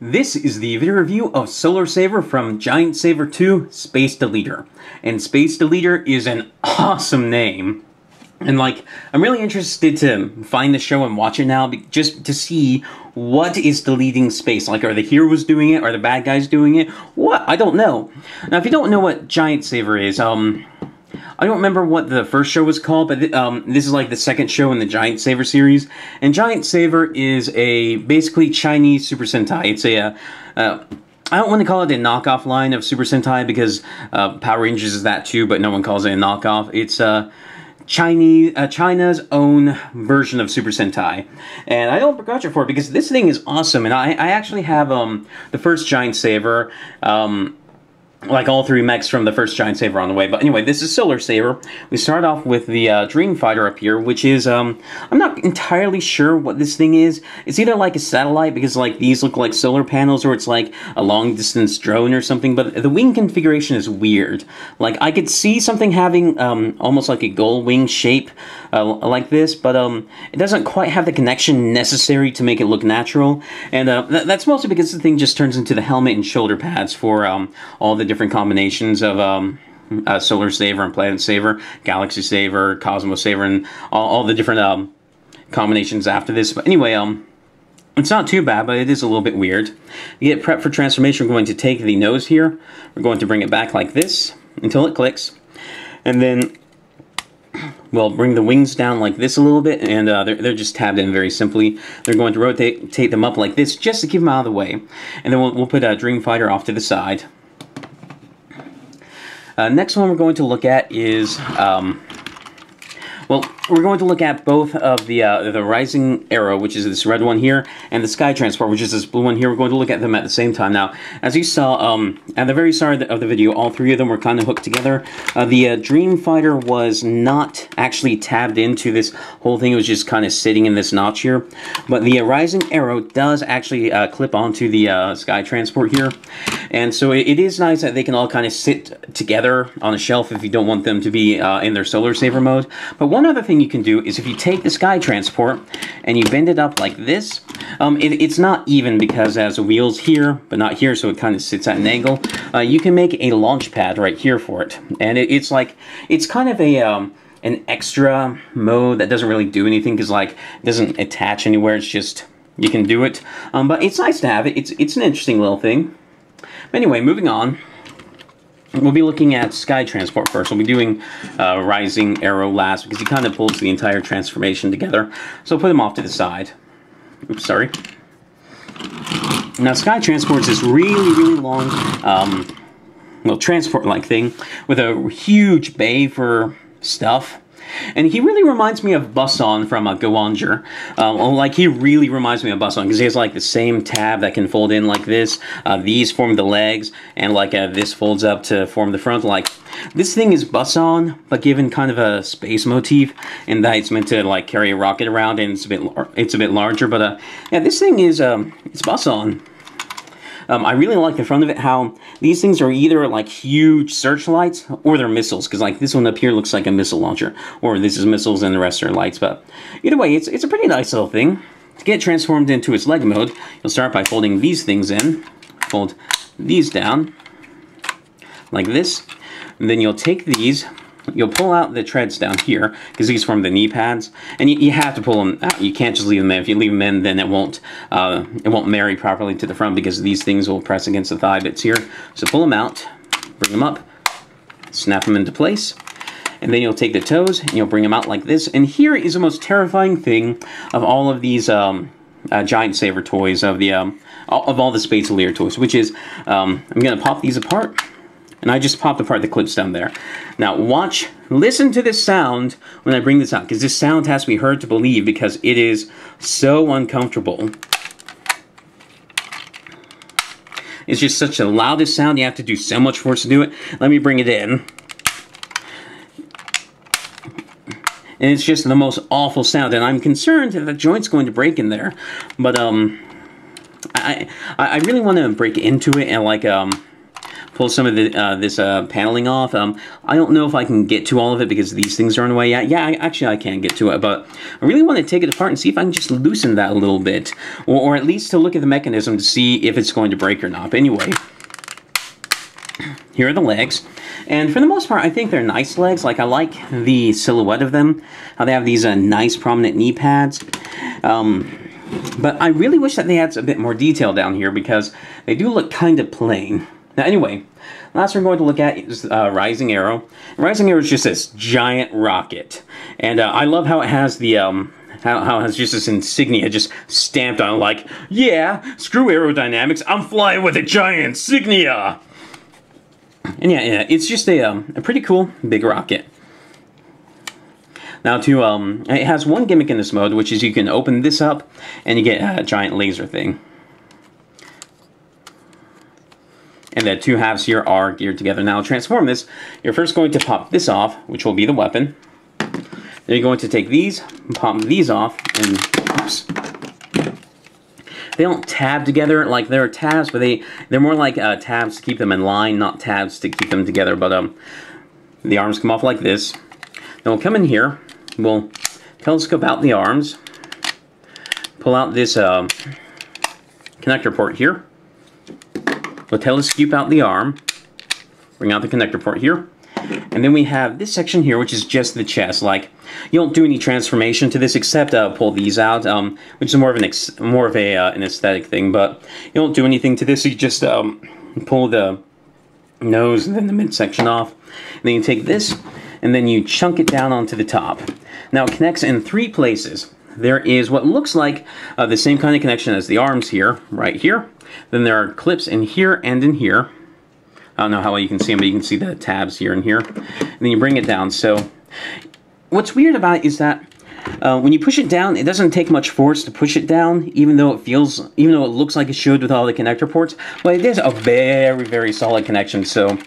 This is the video review of Solar Saver from Giant Saver 2 Space Deleter. And Space Deleter is an awesome name. And like, I'm really interested to find the show and watch it now, just to see what is deleting space. Like, are the heroes doing it? Are the bad guys doing it? What? I don't know. Now, if you don't know what Giant Saver is, um, I don't remember what the first show was called, but um, this is like the second show in the Giant Saver series. And Giant Saver is a basically Chinese Super Sentai. It's a, uh, uh, I don't want to call it a knockoff line of Super Sentai because uh, Power Rangers is that too, but no one calls it a knockoff. It's uh, Chinese, uh, China's own version of Super Sentai, and I don't begrudge it for it because this thing is awesome. And I, I actually have um, the first Giant Saver. Um, like all three mechs from the first Giant Saver on the way. But anyway, this is Solar Saver. We start off with the uh, Dream Fighter up here, which is, um, I'm not entirely sure what this thing is. It's either like a satellite, because like these look like solar panels, or it's like a long distance drone or something, but the wing configuration is weird. Like, I could see something having um, almost like a gold wing shape uh, like this, but um, it doesn't quite have the connection necessary to make it look natural. And uh, th that's mostly because the thing just turns into the helmet and shoulder pads for um, all the different combinations of um, uh, Solar Saver and Planet Saver, Galaxy Saver, Cosmos Saver, and all, all the different um, combinations after this. But anyway, um, it's not too bad, but it is a little bit weird. To get prep for transformation, we're going to take the nose here. We're going to bring it back like this until it clicks. And then we'll bring the wings down like this a little bit, and uh, they're, they're just tabbed in very simply. They're going to rotate, them up like this just to keep them out of the way. And then we'll, we'll put a Dream Fighter off to the side. Uh, next one we're going to look at is, um, well, we're going to look at both of the uh, the Rising Arrow, which is this red one here, and the Sky Transport, which is this blue one here. We're going to look at them at the same time. Now, as you saw um, at the very start of the video, all three of them were kind of hooked together. Uh, the uh, Dream Fighter was not actually tabbed into this whole thing. It was just kind of sitting in this notch here. But the uh, Rising Arrow does actually uh, clip onto the uh, Sky Transport here. And so it, it is nice that they can all kind of sit together on a shelf if you don't want them to be in their Solar Saver mode. But one other thing thing you can do is if you take the Sky Transport and you bend it up like this, um, it, it's not even because it has wheels here, but not here, so it kind of sits at an angle. Uh, you can make a launch pad right here for it. And it, it's like, it's kind of a... Um, an extra mode that doesn't really do anything because like it doesn't attach anywhere it's just you can do it um, but it's nice to have it it's it's an interesting little thing anyway moving on We'll be looking at Sky Transport first. We'll be doing uh, Rising Arrow last because he kind of pulls the entire transformation together. So put him off to the side. Oops, sorry. Now Sky Transport is this really, really long, um, well, transport-like thing with a huge bay for stuff. And he really reminds me of Buson from uh, Go-Onger. Um, like, he really reminds me of Buson because he has, like, the same tab that can fold in like this. Uh, these form the legs, and, like, uh, this folds up to form the front. Like, this thing is Buson, but given kind of a space motif, and that it's meant to, like, carry a rocket around, and it's a bit, it's a bit larger. But, uh, yeah, this thing is, um, it's Buson. Um, I really like the front of it, how these things are either like huge searchlights or they're missiles, because like this one up here looks like a missile launcher, or this is missiles and the rest are lights, but either way, it's, it's a pretty nice little thing. To get transformed into its leg mode, you'll start by folding these things in, fold these down, like this, and then you'll take these, you'll pull out the treads down here because these form the knee pads and you, you, have to pull them out. You can't just leave them in. If you leave them in then it won't uh, it won't marry properly to the front because these things will press against the thigh bits here. So pull them out bring them up snap them into place and then you'll take the toes and you'll bring them out like this. And here is the most terrifying thing of all of these um, uh, giant saver toys of the um, of all the space Lear toys which is um, I'm gonna pop these apart and I just popped apart the clips down there. Now watch, listen to this sound when I bring this out, because this sound has to be heard to believe because it is so uncomfortable. It's just such a loudest sound, you have to do so much force to do it. Let me bring it in. And it's just the most awful sound, and I'm concerned that the joint's going to break in there. But, um, I, I really want to break into it and, like, um, pull some of the, uh, this uh, paneling off. Um, I don't know if I can get to all of it because these things are in the way. Yeah, yeah, I, actually I can get to it, but I really want to take it apart and see if I can just loosen that a little bit, or, or at least to look at the mechanism to see if it's going to break or not. But anyway, here are the legs. And for the most part, I think they're nice legs. Like, I like the silhouette of them. How they have these uh, nice prominent knee pads. Um, but I really wish that they had a bit more detail down here because they do look kind of plain. Now, anyway, last we're going to look at is uh, Rising Arrow. Rising Arrow is just this giant rocket. And uh, I love how it has the... Um, how, how it has just this insignia just stamped on it like, yeah, screw aerodynamics, I'm flying with a giant insignia! And yeah, yeah, it's just a, um, a pretty cool big rocket. Now to, um, it has one gimmick in this mode, which is you can open this up and you get a giant laser thing. And the two halves here are geared together. Now to transform this, you're first going to pop this off, which will be the weapon. Then you're going to take these, pop these off, and oops, they don't tab together like they're tabs, but they they're more like uh, tabs to keep them in line, not tabs to keep them together. But um, the arms come off like this. Then we'll come in here. We'll telescope out the arms. Pull out this uh, connector port here. We'll telescope out the arm. Bring out the connector port here. And then we have this section here, which is just the chest. Like, you don't do any transformation to this except uh, pull these out, um, which is more of an more of a uh, an aesthetic thing. But you don't do anything to this. You just um, pull the nose and then the midsection off. And then you take this and then you chunk it down onto the top. Now it connects in three places. There is what looks like uh, the same kind of connection as the arms here, right here. Then there are clips in here and in here. I don't know how well you can see them, but you can see the tabs here and here. And then you bring it down. So what's weird about it is that uh, when you push it down, it doesn't take much force to push it down, even though it feels, even though it looks like it should with all the connector ports. But it is a very, very solid connection. So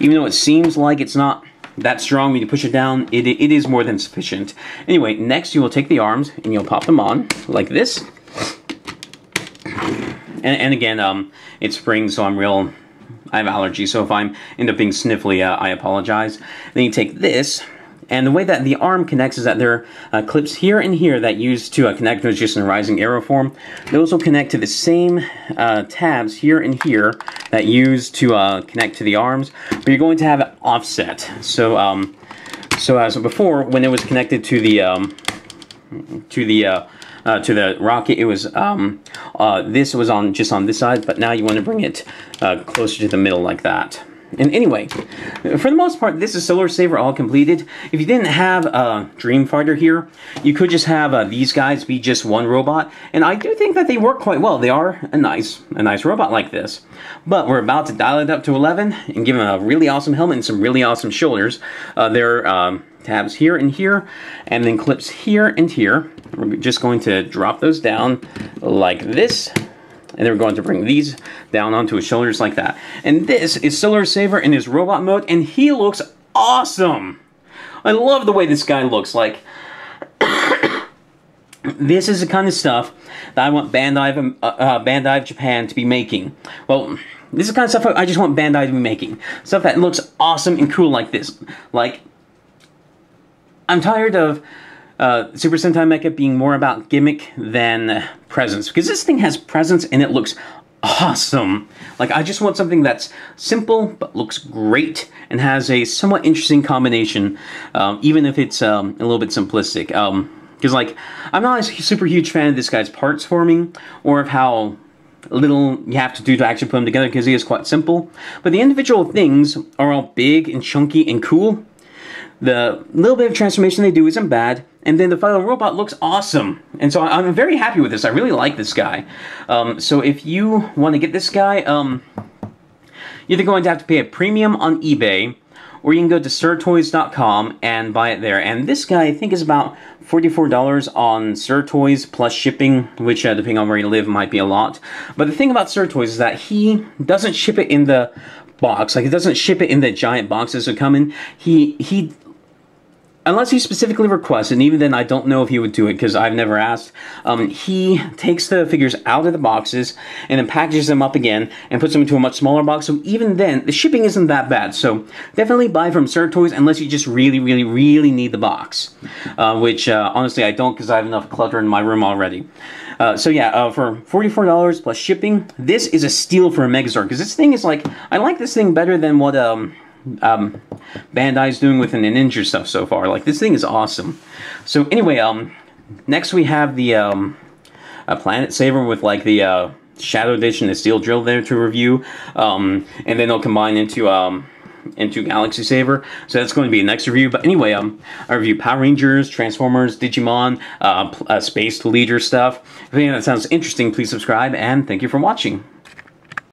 even though it seems like it's not that strong when you push it down, it, it is more than sufficient. Anyway, next you will take the arms and you'll pop them on like this. And, and again, um, it springs, so I'm real I have allergies, so if I end up being sniffly, uh, I apologize. Then you take this, and the way that the arm connects is that there are uh, clips here and here that use to uh, connect those just in rising arrow form. Those will connect to the same uh, tabs here and here that use to uh, connect to the arms, but you're going to have offset. So, um, so as before, when it was connected to the um, to the uh, to the rocket. It was um, uh, this was on just on this side, but now you want to bring it uh, closer to the middle like that. And anyway, for the most part, this is Solar Saver all completed. If you didn't have a Dream Fighter here, you could just have uh, these guys be just one robot. And I do think that they work quite well. They are a nice, a nice robot like this. But we're about to dial it up to 11 and give them a really awesome helmet and some really awesome shoulders. Uh, there are um, tabs here and here, and then clips here and here. We're just going to drop those down like this. And then we're going to bring these down onto his shoulders like that. And this is Solar Saver in his robot mode, and he looks awesome. I love the way this guy looks. Like, this is the kind of stuff that I want Bandai, uh, uh, Bandai of Japan to be making. Well, this is the kind of stuff I just want Bandai to be making. Stuff that looks awesome and cool like this. Like, I'm tired of uh, Super Sentai Mecha being more about gimmick than presence because this thing has presence and it looks awesome. Like I just want something that's simple but looks great and has a somewhat interesting combination, um, even if it's um, a little bit simplistic. Because um, like I'm not a super huge fan of this guy's parts forming or of how little you have to do to actually put them together because he is quite simple. But the individual things are all big and chunky and cool. The little bit of transformation they do isn't bad, and then the final robot looks awesome. And so I'm very happy with this. I really like this guy. Um, so if you want to get this guy, um, you're either going to have to pay a premium on eBay, or you can go to sirtoys.com and buy it there. And this guy, I think, is about $44 on Sirtoys plus shipping, which, uh, depending on where you live, might be a lot. But the thing about Sirtoys is that he doesn't ship it in the box. Like, he doesn't ship it in the giant boxes that come in. He, he unless he specifically requests, and even then, I don't know if he would do it because I've never asked. Um, he takes the figures out of the boxes and then packages them up again and puts them into a much smaller box. So even then, the shipping isn't that bad. So definitely buy from Sir Toys unless you just really, really, really need the box, uh, which uh, honestly I don't because I have enough clutter in my room already. Uh, so yeah, uh, for $44 plus shipping, this is a steal for a Megazord because this thing is like, I like this thing better than what um, um, Bandai's doing with the Ninja stuff so far. Like, this thing is awesome. So, anyway, um, next we have the, um, a Planet Saver with, like, the, uh, Shadow Edition and the Steel Drill there to review. Um, and then they'll combine into, um, into Galaxy Saver. So that's going to be a next review. But anyway, um, I review Power Rangers, Transformers, Digimon, uh, uh, Space Deleter stuff. If any of that sounds interesting, please subscribe and thank you for watching.